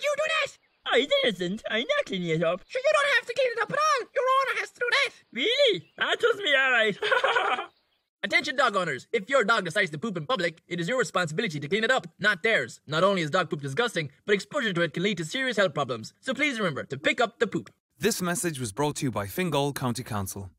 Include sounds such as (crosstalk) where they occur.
did you do that? I didn't. I'm not cleaning it up. So you don't have to clean it up at all. Your owner has to do that. Really? That was me, alright. (laughs) Attention dog owners. If your dog decides to poop in public, it is your responsibility to clean it up, not theirs. Not only is dog poop disgusting, but exposure to it can lead to serious health problems. So please remember to pick up the poop. This message was brought to you by Fingal County Council.